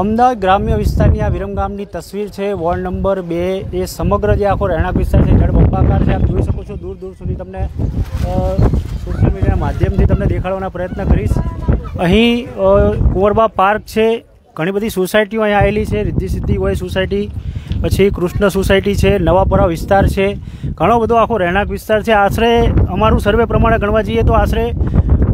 અમદાવાદ ગ્રામ્ય વિસ્તારની આ વિરમગામની તસવીર છે. વોર્ડ નંબર બે એ સમગ્ર જે આખો રહેણાંક વિસ્તાર છે જળબંબાકાર છે. આપ જોઈ શકો છો, દૂર દૂર સુધી તમને સોશિયલ મીડિયાના માધ્યમથી તમને દેખાડવાના પ્રયત્ન કરીશ. અહીં કુંવરબા પાર્ક છે. ઘણી બધી સોસાયટીઓ અહીંયા આવેલી છે. રિદ્ધિ સિદ્ધિ હોય સોસાયટી, પછી કૃષ્ણ સોસાયટી છે, નવાપરા વિસ્તાર છે. ઘણો બધો આખો રહેણાંક વિસ્તાર છે. આશરે અમારું સર્વે પ્રમાણે ગણવા જઈએ તો આશરે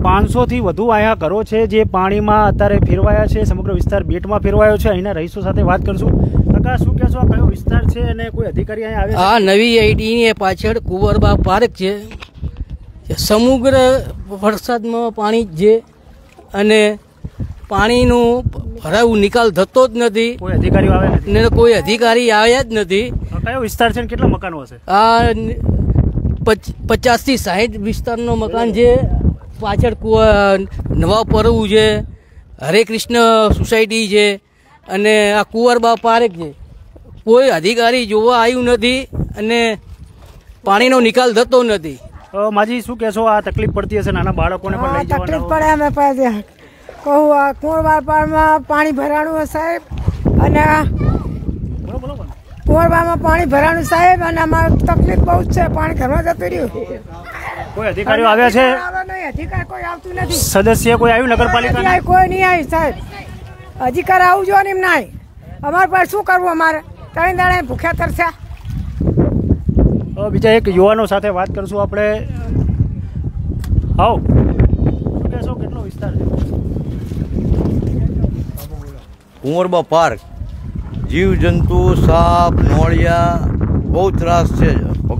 પાંચસોથી વધુ અહીંયા ઘરો છે જે પાણીમાં અત્યારે ફેરવાયા છે સમગ્ર વિસ્તાર બેટમાં ફેરવાયો છે. અહીંના રહીશો સાથે વાત કરશું. કાકા શું કહેશો આ કયો વિસ્તાર છે અને કોઈ અધિકારી અહીંયા આવે આ નવી આઈટીની પાછળ કુંવરબા પાર્ક છે. સમગ્ર વરસાદમાં પાણી જે અને પાણીનું ભરાવું નિકાલ થતો જ નથી. કોઈ અધિકારીઓ આવે ને કોઈ અધિકારી આવ્યા જ નથી. કયો વિસ્તાર છે કેટલા મકાનો હશે? આ પચાસથી સાહીઠ વિસ્તારનો મકાન છે. પાછળ કુવા- નવા પરવું છે હરે કૃષ્ણ સોસાયટી છે અને આ કુંવરબા પાર્ક છે. કોઈ અધિકારી જોવા આવ્યું નથી અને પાણીનો નિકાલ થતો નથી. માજી શું કહેશો? આ તકલીફ પડતી હશે નાના બાળકોને પણ લઈ તકલીફ પડે અમે પછી કહું આ કુંવરબામાં પાણી ભરાણું સાહેબ અને. કુંવરબામાં પાણી ભરાણું સાહેબ અને અમારે તકલીફ બહુ જ છે પાણી ઘરમાં જતું રહ્યું. કોઈ અધિકારીઓ આવ્યા છે? અધિકાર કોઈ આવતું નથી. સદસ્ય કોઈ આવ્યું નગરપાલિકા કોઈ નહીં આવી સાહેબ. અધિકાર આવું જો ને એમ ના અમારે પાસે શું કરવું અમારે? ત્રણ દાડા ભૂખ્યા તરસ્યા. બીજા એક યુવાનો સાથે વાત કરશું આપણે. આવો કહેશો? કેટલો વિસ્તાર છે? કુંવરબા પાર્ક. જીવજંતુ સાપ નોળિયા બહુ ત્રાસ છે.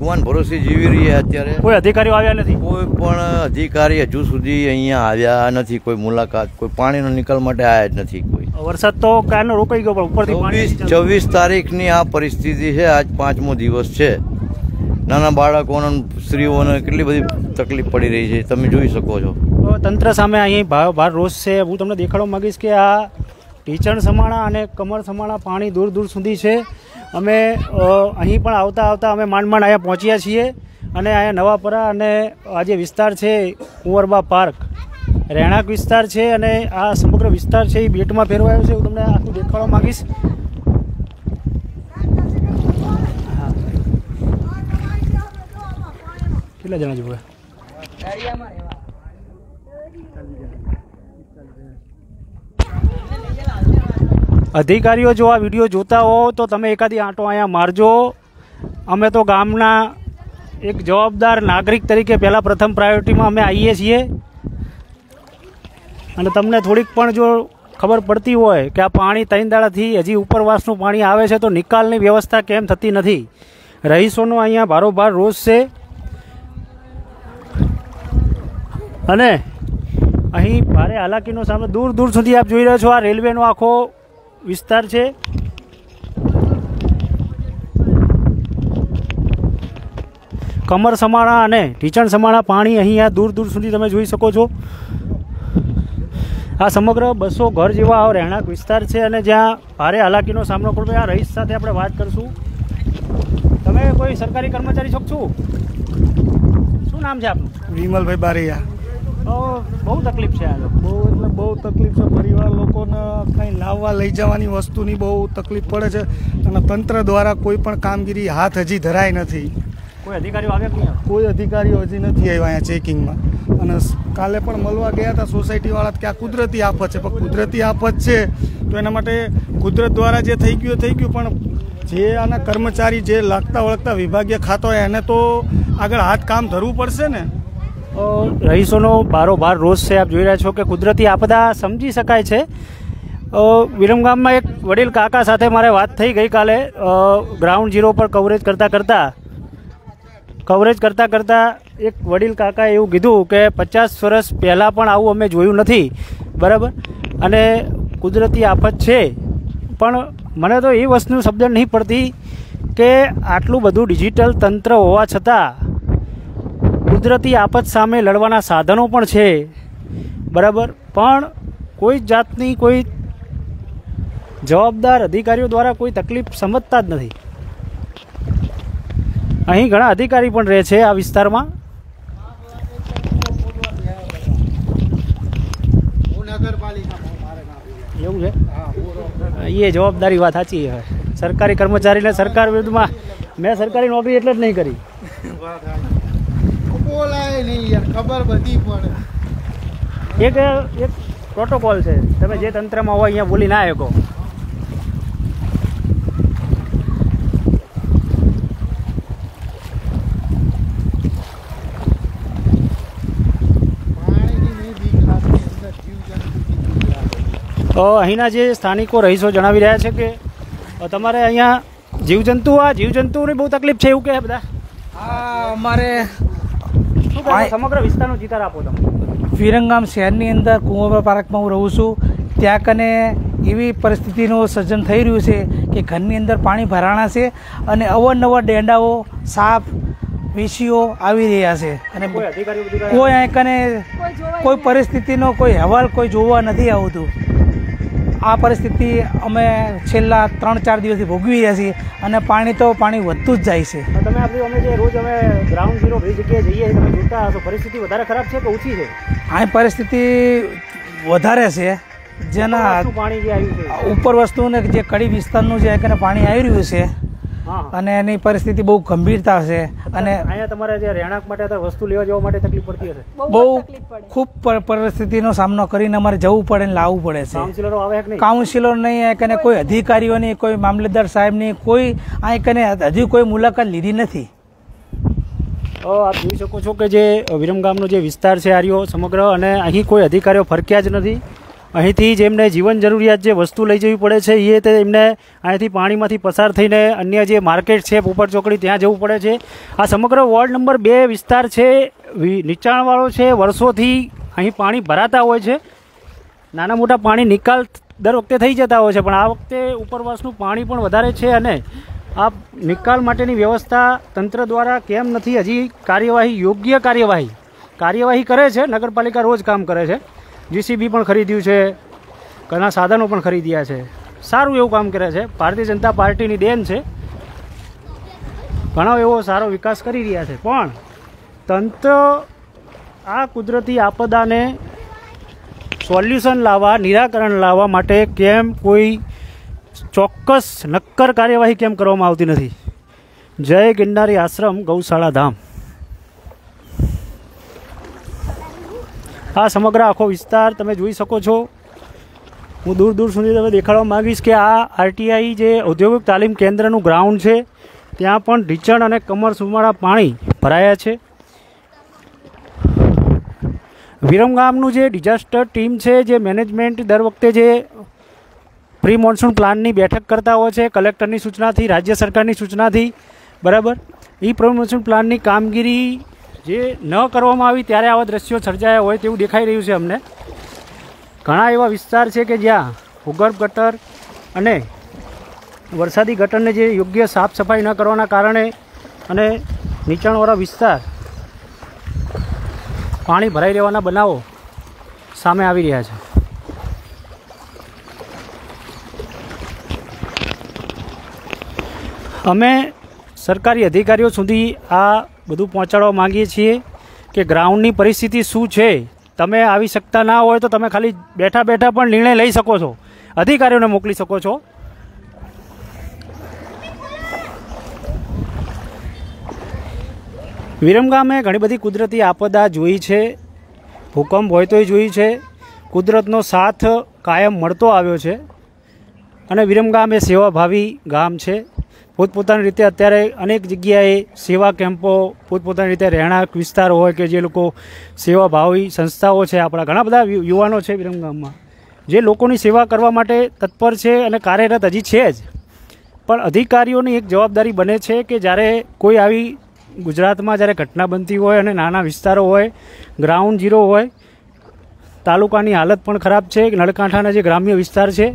ભગવાન ભરોસે જીવી રહ્યા અત્યારે. કોઈ અધિકારીઓ આવ્યા નથી? કોઈ પણ અધિકારી હજુ સુધી અહીંયા આવ્યા નથી. કોઈ મુલાકાત કોઈ પાણીનો નિકાલ માટે આવ્યા જ નથી કોઈ. વરસાદ તો ક્યારનો રોકાઈ ગયો પણ ઉપરથી પાણી નથી તારીખની આ પરિસ્થિતિ છે. આજ પાંચમો દિવસ છે. નાના બાળકોને સ્ત્રીઓને કેટલી બધી તકલીફ પડી રહી છે. તમે જોઈ શકો છો. તંત્ર સામે અહીં ભાર રોષ છે. હું તમને દેખાડવા માંગીશ કે આ ટીચણ સમાણા અને કમર સમાણા પાણી દૂર દૂર સુધી છે. અમે અહીં પણ આવતા આવતા અમે માંડ માંડ અહીંયા પહોંચ્યા છીએ અને અહીંયા નવાપરા અને આ જે વિસ્તાર છે, કુંવરબા પાર્ક, રહેણાંક વિસ્તાર છે અને આ સમગ્ર વિસ્તાર છે, એ બેટમાં ફેરવાયો છે. હું તમને આખું દેખાડવા માંગીશ. કેટલા જણા જોવે અધિકારીઓ જો આ વીડિયો જોતા હો તો તમે એકાદી આંટો અહીંયા મારજો. અમે તો ગામના એક જવાબદાર નાગરિક તરીકે પહેલાં પ્રથમ પ્રાયોરિટીમાં અમે આવીએ છીએ. અને તમને થોડીક પણ જો ખબર પડતી હોય કે આ પાણી ત્રણ દાડાથી હજી ઉપરવાસનું પાણી આવે છે, તો નિકાલની વ્યવસ્થા કેમ થતી નથી? રહીશોનો અહીંયા ભારોભાર રોષ છે. અને અહીં ભારે હાલાકીનો સામનો દૂર દૂર સુધી આપ જોઈ રહ્યા છો આ રેલવેનો આખો વિસ્તાર છે. કમર સમાણા અને ઢીચણ સમાણા પાણી અહીંયા દૂર દૂર સુધી તમે જોઈ શકો છો. આ સમગ્ર બસો ઘર જેવા રહેણાંક વિસ્તાર છે અને જ્યાં ભારે હાલાકીનો સામનો કરવો આ રહીશ સાથે આપણે વાત કરશું. તમે કોઈ સરકારી કર્મચારી છો શું નામ છે આપનું? વિમલભાઈ બારૈયા. બહુ તકલીફ છે આ બહુ એટલે બહુ તકલીફ છે. પરિવાર લોકોને કંઈ લાવવા લઈ જવાની વસ્તુની બહુ તકલીફ પડે છે અને તંત્ર દ્વારા કોઈ પણ કામગીરી હાથ હજી ધરાઈ નથી. કોઈ અધિકારીઓ આવ્યા નહીં કોઈ અધિકારીઓ હજી નથી આવ્યા અહીંયા ચેકિંગમાં. અને કાલે પણ મળવા ગયા હતા સોસાયટીવાળા કે આ કુદરતી આફત છે. પણ કુદરતી આફત છે તો એના માટે કુદરત દ્વારા જે થઈ ગયું થઈ ગયું. પણ જે આના કર્મચારી જે લાગતા વળગતા વિભાગીય ખાતા હોય એને તો આગળ હાથ કામ ધરવું પડશે ને? રહીશોનો બારોબાર રોષ છે, આપ જોઈ રહ્યા છો કે કુદરતી આપદા સમજી શકાય છે. વિરમગામમાં એક વડીલ કાકા સાથે મારે વાત થઈ ગઈકાલે ગ્રાઉન્ડ ઝીરો પર કવરેજ કરતાં કરતાં કવરેજ કરતાં કરતાં એક વડીલ કાકાએ એવું કીધું કે પચાસ વર્ષ પહેલાં પણ આવું અમે જોયું નથી. બરાબર? અને કુદરતી આફત છે. પણ મને તો એ વસ્તુનું શબ્દ નહીં પડતી કે આટલું બધું ડિજિટલ તંત્ર હોવા છતાં કુદરતી આફત સામે લડવાના સાધનો પણ છે. બરાબર? પણ કોઈ જાતની કોઈ જવાબદાર અધિકારીઓ દ્વારા કોઈ તકલીફ સમજતા જ નથી. અહીં ઘણા અધિકારી પણ રહે છે આ વિસ્તારમાં. એવું છે? એ જવાબદારી વાત સાચી હવે સરકારી કર્મચારીને સરકાર વિરુદ્ધમાં મેં સરકારી નોકરી એટલે જ નહીં કરી. બોલાય નહીં યાર ખબર બધી પડે. એક એક પ્રોટોકોલ છે. તમે જે તંત્રમાં હોય અહીંયા બોલી ના શકો. અહીંના જે સ્થાનિકો રહીશો જણાવી રહ્યા છે કે તમારે અહીંયા જીવજંતુ આ જીવજંતુની બહુ તકલીફ છે એવું કે બધા? આ અમારે સમગ્ર વિસ્તારનો જીતાર આપો તમે. વિરંગામ શહેરની અંદર કુંવરબા પાર્કમાં હું રહું છું. ત્યાં કને એવી પરિસ્થિતિનું સર્જન થઈ રહ્યું છે કે ઘરની અંદર પાણી ભરાણા છે અને અવારનવાર ડેંડાઓ સાપ વીસીઓ આવી રહ્યા છે. અને કોઈ કને કોઈ પરિસ્થિતિનો કોઈ અહેવાલ કોઈ જોવા નથી આવતું. આ પરિસ્થિતિ અમે છેલ્લા ત્રણ ચાર દિવસથી ભોગવી રહ્યા છીએ અને પાણી તો પાણી વધતું જ જાય છે. તમે આપણે અમે જે રોજ અમે ગ્રાઉન્ડ ઝીરો બધી જગ્યાએ જઈએ છીએ, તમે જોતા હશો પરિસ્થિતિ વધારે ખરાબ છે કે ઓછી છે? આ પરિસ્થિતિ વધારે છે. જેના પાણી જે આવ્યું છે? ઉપર વસ્તુને જે કડી વિસ્તારનું જે પાણી આવી રહ્યું છે અને એની પરિસ્થિતિ બહુ ગંભીરતા છે અને અહીંયા તમારે જે રહેણાંક માટે વસ્તુ લેવા જવા માટે તકલીફ પડતી હશે? બહુ ખૂબ પરિસ્થિતિનો સામનો કરીને અમારે જવું પડે ને લાવવું પડે છે. કાઉન્સિલરો આવે કે નહીં? કાઉન્સિલર નહીં કને કોઈ અધિકારીઓની કોઈ મામલતદાર સાહેબની કોઈ આ કને હજી કોઈ મુલાકાત લીધી નથી. આપ જોઈ શકો છો કે જે વિરમગામનો જે વિસ્તાર છે આર્યો સમગ્ર અને અહીં કોઈ અધિકારીઓ ફરક્યા જ નથી. અહીંથી જેમને જીવન જરૂરિયાત જે વસ્તુ લઈ જવી પડે છે એ તે એમને અહીંથી પાણીમાંથી પસાર થઈને અન્ય જે માર્કેટ છે પોપર ચોકડી ત્યાં જવું પડે છે. આ સમગ્ર વોર્ડ નંબર બે વિસ્તાર છે નીચાણવાળો છે, વર્ષોથી અહીં પાણી ભરાતા હોય છે. નાના મોટા પાણી નિકાલ દર વખતે થઈ જતા હોય છે, પણ આ વખતે ઉપરવાસનું પાણી પણ વધારે છે અને આ નિકાલ માટેની વ્યવસ્થા તંત્ર દ્વારા કેમ નથી, હજી કાર્યવાહી, યોગ્ય કાર્યવાહી કાર્યવાહી કરે છે, નગરપાલિકા રોજ કામ કરે છે. જીસીબી પણ ખરીદ્યું છે, ઘણા સાધનો પણ ખરીદ્યા છે. સારું એવું કામ કરે છે. ભારતીય જનતા પાર્ટીની દેન છે. ઘણો એવો સારો વિકાસ કરી રહ્યા છે. પણ તંત્ર આ કુદરતી આપદાને સોલ્યુશન લાવવા, નિરાકરણ લાવવા માટે કેમ કોઈ ચોક્કસ નક્કર કાર્યવાહી કેમ કરવામાં આવતી નથી? જય ગિરનારી આશ્રમ ગૌશાળા ધામ. આ સમગ્ર આખો વિસ્તાર તમે જોઈ શકો છો. હું દૂર દૂર સુધી તમે દેખાડવા માગીશ કે આ આરટીઆઈ જે ઔદ્યોગિક તાલીમ કેન્દ્રનું ગ્રાઉન્ડ છે, ત્યાં પણ ઢીચણ અને કમર સુમાળા પાણી ભરાયા છે. વિરમગામનું જે ડિઝાસ્ટર ટીમ છે, જે મેનેજમેન્ટ દર વખતે જે પ્રી મોન્સૂન પ્લાનની બેઠક કરતા હોય છે, કલેક્ટરની સૂચનાથી, રાજ્ય સરકારની સૂચનાથી, બરાબર? એ પ્રી મોન્સૂન પ્લાનની કામગીરી જે ન કરવામાં આવી ત્યારે આવા દ્રશ્યો સર્જાયા હોય તેવું દેખાઈ રહ્યું છે અમને. ઘણા એવા વિસ્તાર છે કે જ્યાં ભૂગર્ભ ગટર અને વરસાદી ગટરને જે યોગ્ય સાફ સફાઈ ન કરવાના કારણે અને નીચાણવાળા વિસ્તાર પાણી ભરાઈ રહેવાના બનાવો સામે આવી રહ્યા છે. અમે સરકારી અધિકારીઓ સુધી આ બધું પહોંચાડવા માંગીએ છીએ કે ગ્રાઉન્ડની પરિસ્થિતિ શું છે? તમે આવી શકતા ના હોય તો તમે ખાલી બેઠા બેઠા પણ નિર્ણય લઈ શકો છો. અધિકારીઓને મોકલી શકો છો. વિરમગામે ઘણી બધી કુદરતી આપદા જોઈ છે. ભૂકંપ હોય તોય જોઈ છે. કુદરતનો સાથ કાયમ મળતો આવ્યો છે. અને વિરમગામ એ સેવાભાવી ગામ છે. પોતપોતાની રીતે અત્યારે અનેક જગ્યાએ સેવા કેમ્પો, પોતપોતાની રીતે રહેણાંક વિસ્તાર હોય કે જે લોકો સેવા ભાવી સંસ્થાઓ છે, આપણા ઘણા બધા યુવાનો છે વિરમગામમાં જે લોકોની સેવા કરવા માટે તત્પર છે અને કાર્યરત હજી છે જ. પણ અધિકારીઓની એક જવાબદારી બને છે કે જ્યારે કોઈ આવી ગુજરાતમાં જ્યારે ઘટના બનતી હોય અને નાના વિસ્તારો હોય, ગ્રાઉન્ડ ઝીરો હોય, તાલુકાની હાલત પણ ખરાબ છે, નળકાંઠાના જે ગ્રામ્ય વિસ્તાર છે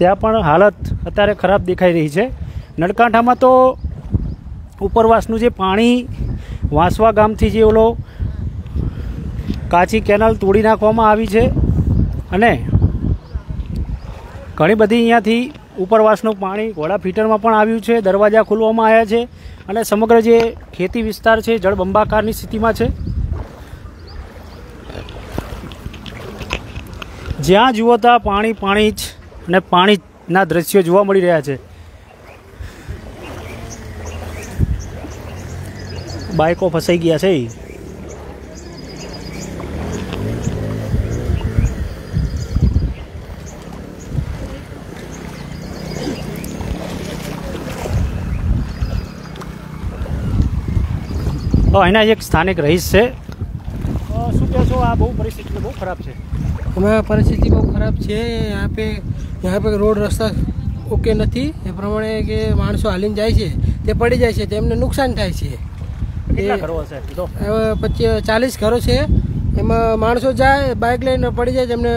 ત્યાં પણ હાલત અત્યારે ખરાબ દેખાઈ રહી છે. નળકાંઠામાં તો ઉપરવાસનું જે પાણી વાંસવા ગામથી જે ઓલો કાચી કેનાલ તોડી નાખવામાં આવી છે અને ઘણી બધી અહીંયાથી ઉપરવાસનું પાણી ઘોડા ફીટરમાં પણ આવ્યું છે, દરવાજા ખોલવામાં આવ્યા છે અને સમગ્ર જે ખેતી વિસ્તાર છે જળબંબાકારની સ્થિતિમાં છે. જ્યાં જુઓ ત્યાં પાણી પાણી જ અને પાણીના દ્રશ્યો જોવા મળી રહ્યા છે. બાઇકો ફસાઈ ગયા છે. અહીંના એક સ્થાનિક રહીશ છે. શું કહેશો? આ બહુ પરિસ્થિતિ બહુ ખરાબ છે. અમે પરિસ્થિતિ બહુ ખરાબ છે. આપે यहाँ પર રોડ રસ્તા ઓકે નથી એ પ્રમાણે કે માણસો હાલીને જાય છે તે પડી જાય છે તેમને નુકસાન થાય છે. પછી ચાલીસ ઘરો છે એમાં માણસો જાય બાઇક લઈને પડી જાય તેમને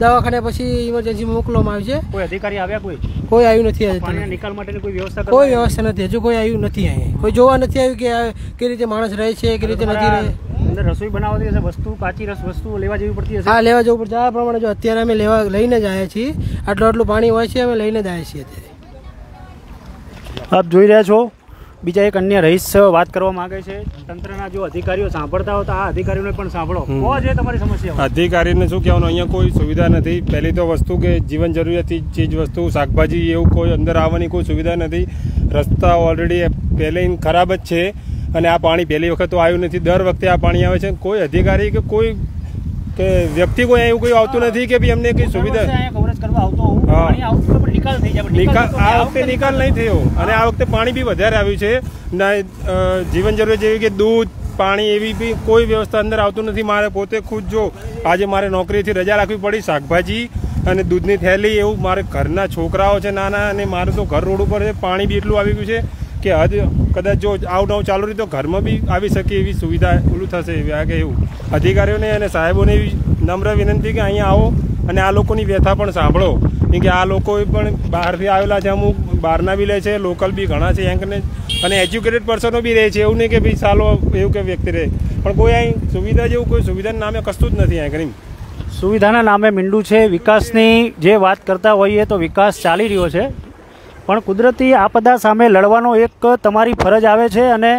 દવાખાને પછી ઇમરજન્સી મોકલવામાં આવી છે. કોઈ અધિકારી આવ્યા કોઈ? કોઈ આવ્યું નથી નિકાલ માટેની કોઈ વ્યવસ્થા નથી હજુ કોઈ આવ્યું નથી અહીં. કોઈ જોવા નથી આવ્યું કે કેવી રીતે માણસ રહે છે કેવી રીતે નથી રહે. અંદર રસોઈ બનાવતી હશે વસ્તુ કાચી રસ વસ્તુ લેવા જેવી પડતી હશે. હા લેવા જવું પડશે આ પ્રમાણે જો અત્યારે અમે લેવા લઈને જ આવ્યા છીએ. આટલું આટલું પાણી હોય છે અમે લઈને જ આવ્યા છીએ અત્યારે. આપ જોઈ રહ્યા છો બીજા એક અન્ય રહીશ વાત કરવા માંગે છે. તંત્રના જો અધિકારીઓ સાંભળતા હોય તો આ અધિકારીઓને પણ સાંભળો. છે તમારી સમસ્યા અધિકારીને શું કહેવાનું? અહીંયા કોઈ સુવિધા નથી. પહેલી તો વસ્તુ કે જીવન જરૂરિયાતની ચીજ વસ્તુ શાકભાજી એવું કોઈ અંદર આવવાની કોઈ સુવિધા નથી. રસ્તા ઓલરેડી પહેલે ખરાબ જ છે. અને આ પાણી પહેલી વખત તો આવ્યું નથી. દર વખતે આ પાણી આવે છે. કોઈ અધિકારી કે કોઈ કે વ્યક્તિ કોઈ એવું કોઈ આવતું નથી કે ભાઈ અમને કઈ સુવિધા નિકાલ આ વખતે નિકાલ નહીં થયો. અને આ વખતે પાણી બી વધારે આવ્યું છે. ના જીવન જરૂરિયાત જેવી કે દૂધ પાણી એવી બી કોઈ વ્યવસ્થા અંદર આવતું નથી. મારે પોતે ખુદ જો આજે મારે નોકરીથી રજા રાખવી પડી શાકભાજી અને દૂધની થેલી એવું મારે ઘરના છોકરાઓ છે નાના અને મારું તો ઘર રોડ ઉપર છે. પાણી બી એટલું આવી ગયું છે કે હદ કદાચ જો આવું નવું ચાલુ રહી તો ઘરમાં બી આવી શકે એવી સુવિધા ઓલું થશે, એવી કે એવું. અધિકારીઓને અને સાહેબોને એવી નમ્ર વિનંતી કે અહીંયા આવો અને આ લોકોની વ્યથા પણ સાંભળો. કેમ કે આ લોકો પણ બહારથી આવેલા છે, અમુક બહારના બી લે છે, લોકલ બી ઘણા છે એંકને અને એજ્યુકેટેડ પર્સનો બી રહે છે, એવું નહીં કે ભાઈ સાલો એવું કે વ્યક્તિ રહે પણ કોઈ અહીં સુવિધા જેવું કોઈ સુવિધાના નામે કશું જ નથી કરી સુવિધાના નામે મીંડું છે, વિકાસની જે વાત કરતા હોઈએ તો વિકાસ ચાલી રહ્યો છે. પણ કુદરતી આપદા સામે લડવાનો એક તમારી ફરજ આવે છે અને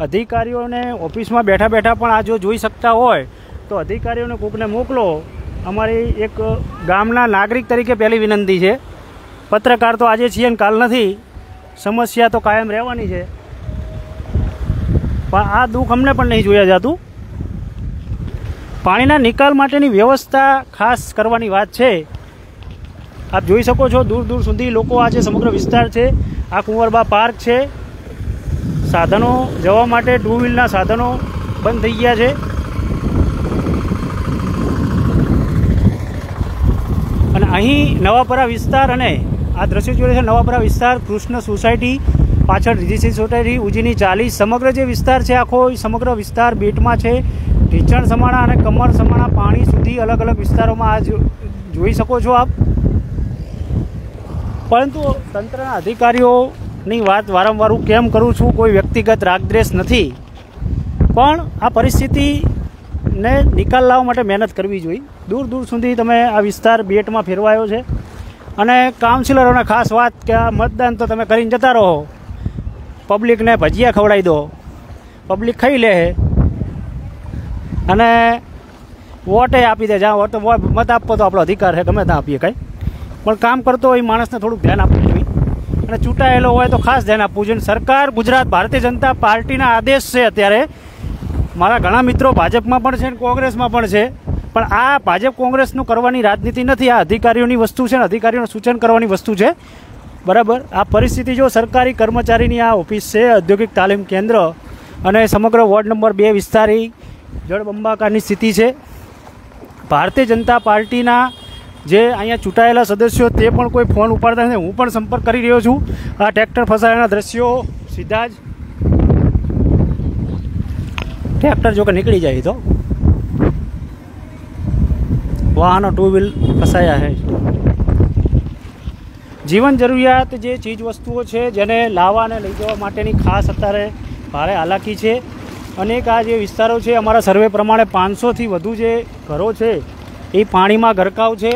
અધિકારીઓને ઓફિસમાં બેઠા બેઠા પણ આ જો જોઈ શકતા હોય, તો અધિકારીઓને કોકને મોકલો. અમારી એક ગામના નાગરિક તરીકે પહેલી વિનંતી છે. પત્રકાર તો આજે છીએ ને કાલ નથી. સમસ્યા તો કાયમ રહેવાની છે. પણ આ દુઃખ અમને પણ નહીં જોયા જાતું. પાણીના નિકાલ માટેની વ્યવસ્થા ખાસ કરવાની વાત છે. આપ જોઈ શકો છો, દૂર દૂર સુધી લોકો આ જે સમગ્ર વિસ્તાર છે, આ કુંવરબા પાર્ક છે. સાધનો જવા માટે ટુ વ્હીલના સાધનો બંધ થઈ ગયા છે. અને અહીં નવાપરા વિસ્તાર અને આ દ્રશ્ય જોડે છે, નવાપરા વિસ્તાર, કૃષ્ણ સોસાયટી, પાછળ રીજીસી સોસાયટી, ઉજીની ચાલીસ સમગ્ર જે વિસ્તાર છે, આખો સમગ્ર વિસ્તાર બેટમાં છે. ઢીંચણ સમાણા અને કમર સમાણા પાણી સુધી અલગ અલગ વિસ્તારોમાં આ જોઈ શકો છો આપ. પરંતુ તંત્રના અધિકારીઓની વાત વારંવાર હું કેમ કરું છું કોઈ વ્યક્તિગત રાગદ્વેષ નથી. પણ આ પરિસ્થિતિને નિકાલ લાવવા માટે મહેનત કરવી જોઈએ. દૂર દૂર સુધી તમે આ વિસ્તાર બેટમાં ફેરવાયો છે. અને કાઉન્સિલરોને ખાસ વાત કે આ મતદાન તો તમે કરીને જતા રહો. પબ્લિકને ભજીયા ખવડાવી દો. પબ્લિક ખાઈ લે. અને વોટે આપી દે. જ્યાં વોટ- મત આપવો તો આપણો અધિકાર છે. ગમે ત્યાં આપીએ કાંઈ. પણ કામ કરતો હોય માણસને થોડુંક ધ્યાન આપવું જોઈએ. અને ચૂંટાયેલો હોય તો ખાસ ધ્યાન આપવું જોઈએ. સરકાર ગુજરાત, ભારતીય જનતા પાર્ટીના આદેશ છે અત્યારે. મારા ઘણા મિત્રો ભાજપમાં પણ છે અને કોંગ્રેસમાં પણ છે. પણ આ ભાજપ કોંગ્રેસનું કરવાની રાજનીતિ નથી. આ અધિકારીઓની વસ્તુ છે અને અધિકારીઓનું સૂચન કરવાની વસ્તુ છે. બરાબર? આ પરિસ્થિતિ જો સરકારી કર્મચારીની આ ઓફિસ છે, ઔદ્યોગિક તાલીમ કેન્દ્ર અને સમગ્ર વોર્ડ નંબર બે વિસ્તારી જળબંબાકારની સ્થિતિ છે. ભારતીય જનતા પાર્ટીના જે અહીંયા ચૂંટાયેલા સદસ્યો તે પણ કોઈ ફોન ઉપાડતા નથી. હું પણ સંપર્ક કરી રહ્યો છું. આ ટ્રેક્ટર ફસાયાના દ્રશ્યો સીધા જ ટ્રેક્ટર જો કે નીકળી જાય તો. વાહનો ટુ વ્હીલ ફસાયા છે. જીવન જરૂરિયાત જે ચીજ વસ્તુઓ છે જેને લાવવા અને લઈ જવા માટેની ખાસ અત્યારે ભારે હાલાકી છે. અનેક આ જે વિસ્તારો છે, અમારા સર્વે પ્રમાણે પાંચસોથી વધુ જે ઘરો છે એ પાણીમાં ગરકાવ છે.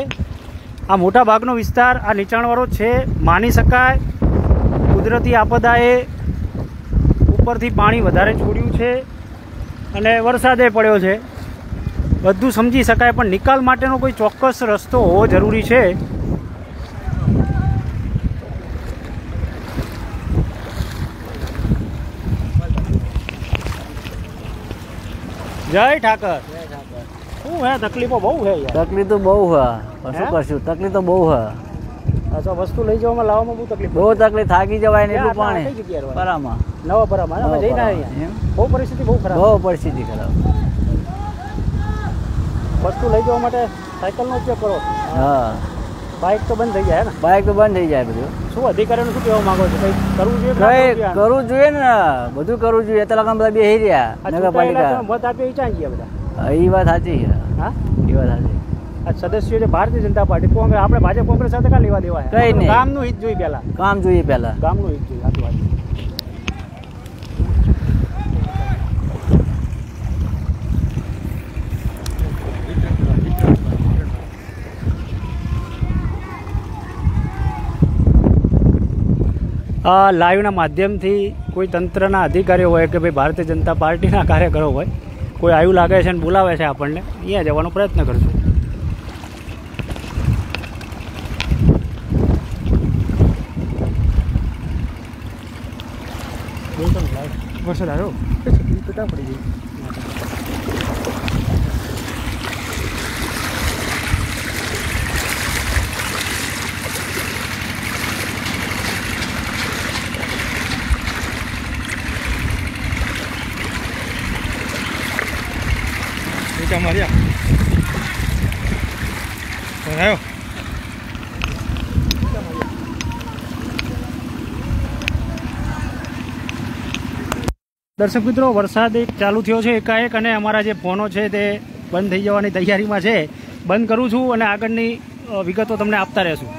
આ મોટા ભાગનો વિસ્તાર આ નીચાણવાળો છે. માની શકાય કુદરતી આપદાએ ઉપરથી પાણી વધારે છોડ્યું છે અને વરસાદે પડ્યો છે. બધું સમજી શકાય પણ નિકાલ માટેનો કોઈ ચોક્કસ રસ્તો હોવો જરૂરી છે. જય ઠાકર. શું હે? તકલીફો બહુ છે યાર. તકલીફ તો બહુ હે. શું કરશું? તકલીફ તો બહુ હે. અચ્છા વસ્તુ લઈ જવામાં લાવવામાં બહુ તકલીફ બહુ તકલીફ. થાકી જવાય ને એટલું પાણી. પરામાં. નવા બરાબર અમે જઈને આવ્યા બહુ પરિસ્થિતિ બહુ ખરાબ. બહુ પરિસ્થિતિ ખરાબ. વસ્તુ લઈ જવા માટે સાયકલનો ઉપયોગ કરો. હા. બાઇક તો બંધ થઈ જાય ને? બાઇક તો બંધ થઈ જાય બધું. શું અધિકારીનું શું કહેવા માંગો છો? કંઈ કરવું જોઈએ કંઈ કરવું જોઈએ? ને. બધું કરવું જોઈએ. એટલા બધા બેહી રહ્યા નગરપાલિકા. મત આપી એ ગયા બધા. એ વાત સાચી હા? એ વાત સાચી. આ સદસ્યો છે ભારતીય જનતા પાર્ટી કોંગ્રેસ આપણે ભાજપ કોંગ્રેસ સાથે કાં લેવા દેવા કંઈ નહીં. ગામનું હિત જોઈ પહેલા. કામ જોઈએ પહેલા. ગામનું હિત જોઈ સાચી વાત. લાઈવના માધ્યમથી કોઈ તંત્રના અધિકારીઓ હોય કે ભાઈ ભારતીય જનતા પાર્ટીના કાર્યકરો હોય કોઈ આવ્યું લાગે છે ને બોલાવે છે આપણને અહીંયા જવાનો પ્રયત્ન કરશું. વરસાદ આવ્યો? પડી ગઈ માર્યા આવ્યો દર્શક મિત્રો, વરસાદ એક ચાલુ થયો છે એકાએક અને અમારા જે ફોનો છે તે બંધ થઈ જવાની તૈયારીમાં છે. બંધ કરું છું અને આગળની વિગતો તમને આપતા રહેશું.